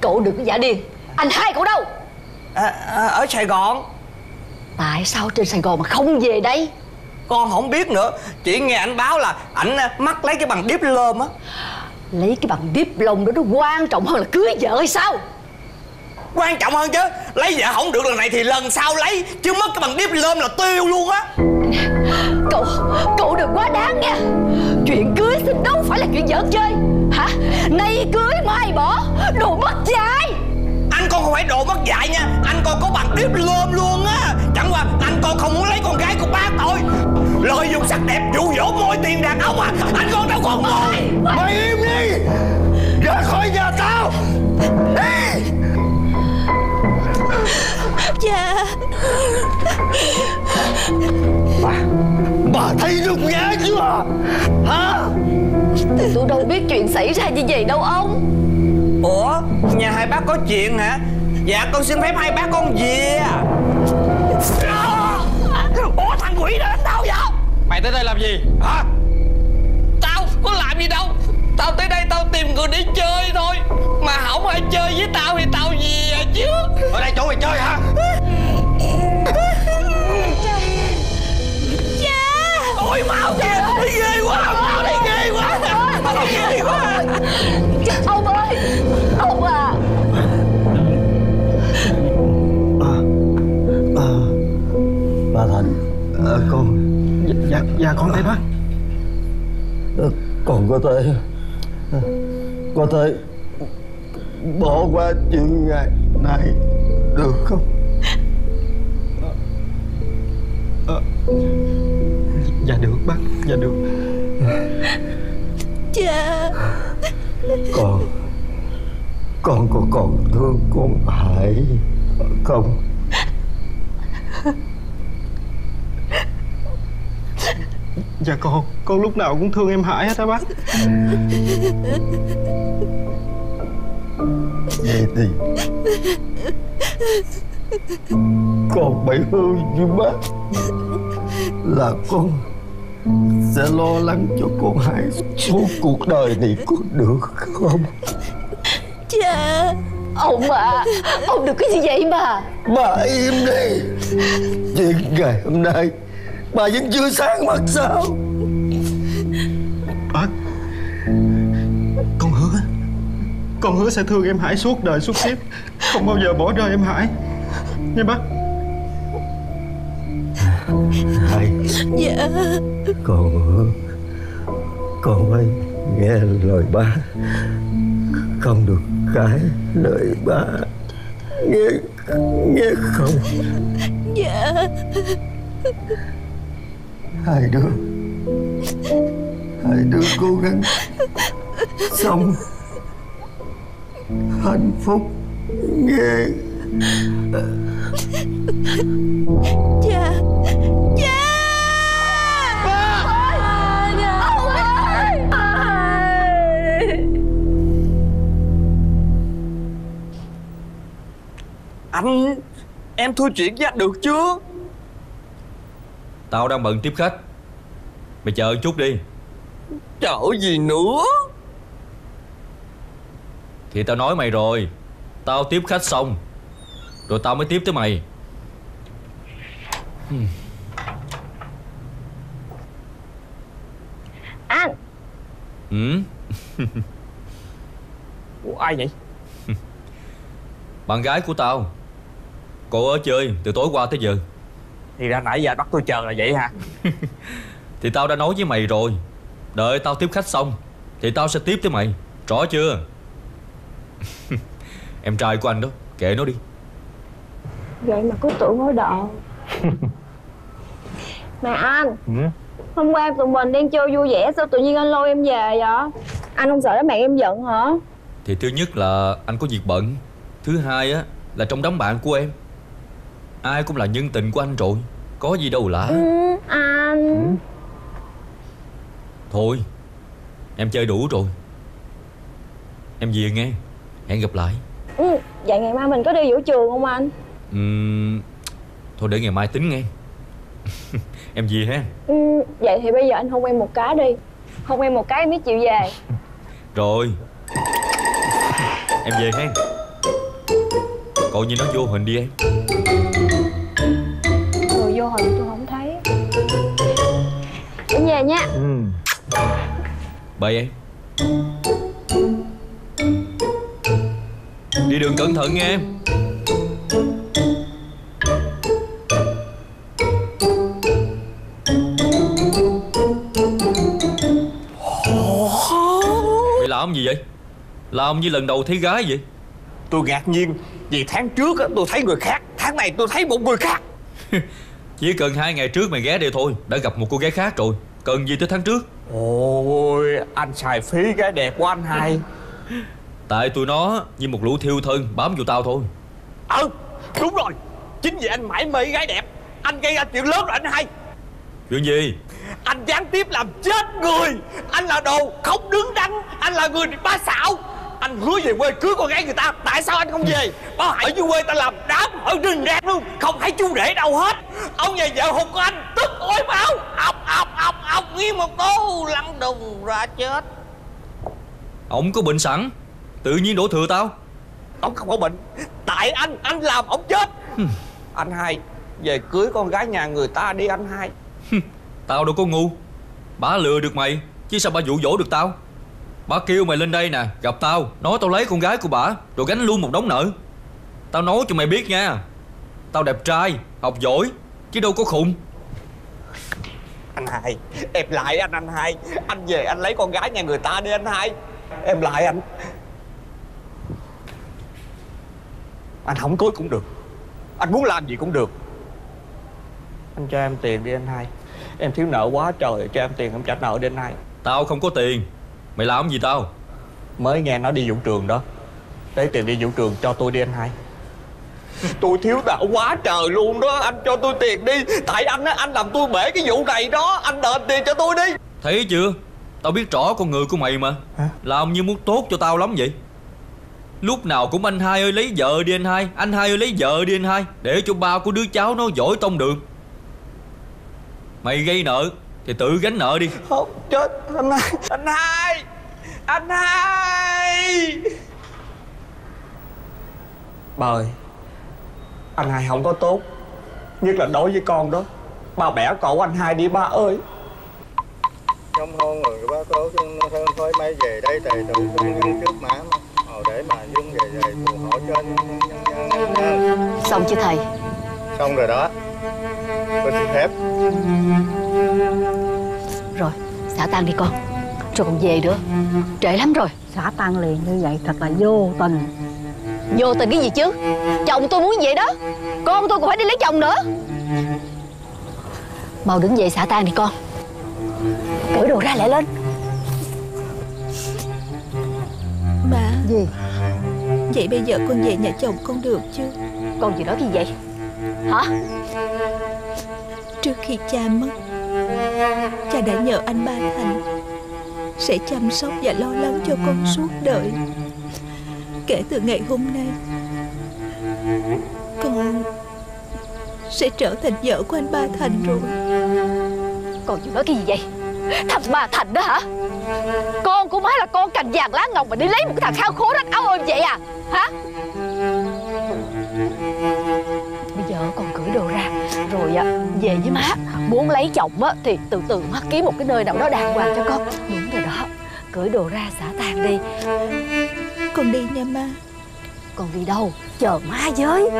Cậu đừng có giả điên. Anh hai cậu đâu? À, à, Ở Sài Gòn. Tại sao trên Sài Gòn mà không về đây? Con không biết nữa. Chỉ nghe anh báo là ảnh à, mắc lấy cái bằng diploma á. Lấy cái bằng diploma đó nó quan trọng hơn là cưới vợ hay sao? Quan trọng hơn chứ. Lấy vợ không được lần này thì lần sau lấy. Chứ mất cái bằng diploma là tiêu luôn á. Cậu, cậu đừng quá đáng nha. Chuyện cưới xin đâu phải là chuyện giỡn chơi nay cưới mai bỏ? Đồ mất dạy. Anh con không phải đồ mất dạy nha. Anh con có bằng diploma luôn á. Chẳng qua anh con không muốn lấy con gái của bác thôi Lợi dụng sắc đẹp dụ dỗ môi tiền đàn ông à. Anh con đâu còn ngồi Mày im đi. Ra khỏi nhà tao. Đi Cha Bà Bà thấy nhục nhã chưa? Hả tôi đâu biết chuyện xảy ra như vậy đâu ông. Ủa? Nhà hai bác có chuyện hả? Dạ con xin phép hai bác con về. Ủa thằng quỷ đó đánh tao vậy? Mày tới đây làm gì? Hả? Tao có làm gì đâu. Tao tới đây tao tìm người để chơi thôi. Mà không ai chơi với tao thì tao gì à chứ. Ở đây chỗ mày chơi hả? Ôi mau kìa Thấy ghê quá Thấy ghê quá Ông ơi Ông à Bà Thành à, Con Dạ, dạ con thấy bác Còn có thể Có thể Bỏ qua chuyện ngày này Được không Dạ được bác, dạ được. Cha Con Con có còn thương con Hải Không? Dạ con, con lúc nào cũng thương em Hải hết á bác. Vậy thì Con bị hư như bác Là con Sẽ lo lắng cho con Hải Suốt cuộc đời này có được không? Cha Ông à Ông đừng có như vậy mà? Bà im đi. Chuyện ngày hôm nay Bà vẫn chưa sáng mắt sao? Bác Con hứa Con hứa sẽ thương em Hải suốt đời suốt kiếp. Không bao giờ bỏ rơi em Hải. Nha bác Hải Dạ. Con Con phải nghe lời ba. Không được cãi lời ba. Nghe Nghe không? Dạ. Hai đứa. Hai đứa cố gắng Sống Hạnh phúc. Nghe Em thua chuyện với anh được chưa Tao đang bận tiếp khách. Mày chờ chút đi. Chờ gì nữa? Thì tao nói mày rồi. Tao tiếp khách xong Rồi tao mới tiếp tới mày. Anh. Ừ Ủa ai vậy? Bạn gái của tao Cô ở chơi từ tối qua tới giờ. Thì ra nãy giờ bắt tôi chờ là vậy hả? Thì tao đã nói với mày rồi. Đợi tao tiếp khách xong Thì tao sẽ tiếp tới mày. Rõ chưa? Em trai của anh đó Kệ nó đi. Vậy mà cứ tưởng hối đọ Nè anh Hôm qua tụi mình đang chơi vui vẻ Sao tự nhiên anh lôi em về vậy? Anh không sợ đến mẹ em giận hả? Thì thứ nhất là anh có việc bận. Thứ hai á là trong đám bạn của em Ai cũng là nhân tình của anh rồi. Có gì đâu lạ. Ừ, Anh. Thôi Em chơi đủ rồi. Em về nghe. Hẹn gặp lại. Ừ, Vậy ngày mai mình có đi vũ trường không anh? Ừm, Thôi để ngày mai tính nghe. Em về ha. Ừ, Vậy thì bây giờ anh hôn em một cái đi. Hôn em một cái em biết chịu về. Rồi. Em về ha. Coi như nó vô hình đi em về nha ừ. Bye em Đi đường cẩn thận nha em Mày làm gì vậy? Làm như lần đầu thấy gái vậy? Tôi ngạc nhiên Vì tháng trước á, tôi thấy người khác Tháng này tôi thấy một người khác Chỉ cần hai ngày trước mày ghé đây thôi Đã gặp một cô gái khác rồi Cần gì tới tháng trước? Ôi anh xài phí cái đẹp của anh hai. Tại tụi nó như một lũ thiêu thân bám vô tao thôi. Ừ đúng rồi. Chính vì anh mãi mê gái đẹp Anh gây ra chuyện lớn rồi anh hai. Chuyện gì? Anh gián tiếp làm chết người. Anh là đồ không đứng đắn Anh là người ba xạo Anh hứa về quê cưới con gái người ta Tại sao anh không về? Bao ở dưới quê ta làm đám ở rừng rạc luôn Không thấy chú rể đâu hết. Ông nhà vợ hụt của anh tức ôi máu. Ọc ọc ọc ọc nguyên một tô lăn đùng ra chết. Ông có bệnh sẵn Tự nhiên đổ thừa tao. Ông không có bệnh Tại anh anh làm ông chết. Anh hai Về cưới con gái nhà người ta đi anh hai. Tao đâu có ngu. Bà lừa được mày Chứ sao bà dụ dỗ được tao? Bà kêu mày lên đây nè Gặp tao Nói tao lấy con gái của bà Rồi gánh luôn một đống nợ. Tao nói cho mày biết nha Tao đẹp trai Học giỏi Chứ đâu có khùng Anh hai. Em lại anh anh hai. Anh về anh lấy con gái nhà người ta đi anh hai. Em lại anh. Anh không cưới cũng được. Anh muốn làm gì cũng được. Anh cho em tiền đi anh hai. Em thiếu nợ quá trời Cho em tiền em trả nợ đi anh hai. Tao không có tiền. Mày làm gì tao? Mới nghe nó đi vụ trường đó. Lấy tiền đi vụ trường cho tôi đi anh hai Tôi thiếu nợ quá trời luôn đó. Anh cho tôi tiền đi. Tại anh á anh làm tôi bể cái vụ này đó. Anh đền tiền cho tôi đi. Thấy chưa? Tao biết rõ con người của mày mà. Hả? Làm như muốn tốt cho tao lắm vậy. Lúc nào cũng anh hai ơi lấy vợ đi anh hai. Anh hai ơi lấy vợ đi anh hai. Để cho ba của đứa cháu nó giỏi tông đường. Mày gây nợ Thì tự gánh nợ đi. Không chết. Anh hai. Anh hai. Anh hai. Bà ơi Anh hai không có tốt. Nhất là đối với con đó. Ba bẻ cổ anh hai đi ba ơi. Trong hôn rồi ba có hơn thôi may về đây thầy tự nhân trước má mà. Ờ, để mà dương về về phù hộ cho. Xong chưa thầy? Xong rồi đó. Tôi xin phép. Rồi xả tan đi con. Rồi còn về nữa. Trễ lắm rồi. Xả tan liền như vậy thật là vô tình Vô tình cái gì chứ? Chồng tôi muốn vậy đó. Con tôi cũng phải đi lấy chồng nữa. Mau đứng dậy xả tan đi con. Cởi đồ ra lại lên. Mà Gì? Vậy bây giờ con về nhà chồng con được chứ? Con gì cái gì vậy? Hả? Trước khi cha mất Cha đã nhờ anh Ba Thành Sẽ chăm sóc và lo lắng cho con suốt đời Kể từ ngày hôm nay. Con Sẽ trở thành vợ của anh Ba Thành rồi. Con vừa nói cái gì vậy? Thằng Ba Thành đó hả? Con của má là con cành vàng lá ngọc Mà đi lấy một cái thằng khao khố rách áo ôm vậy à? Hả? Bây giờ con cởi đồ ra Rồi à, về với má. Muốn lấy chồng á Thì từ từ má kiếm một cái nơi nào đó đàng hoàng cho con. Đúng rồi đó. Cởi đồ ra xả tan đi. Con đi nha ma. Con đi đâu? Chờ má với.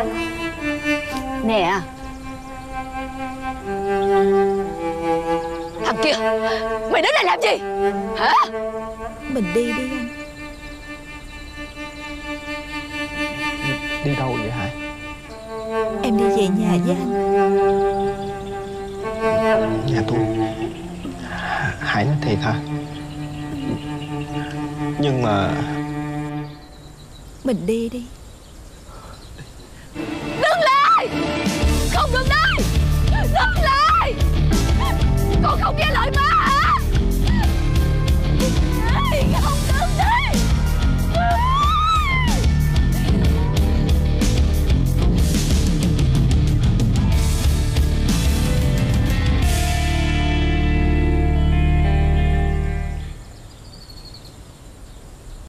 Nè. Thằng kia Mày đến đây làm gì? Hả? Mình đi đi. Anh Đi đâu vậy Hải Em đi về nhà với anh. Nhà tôi. Hải nói thiệt hả? Nhưng mà mình đi đi. Đừng lại! Không được đây! Đừng lại! Con không nghe lời má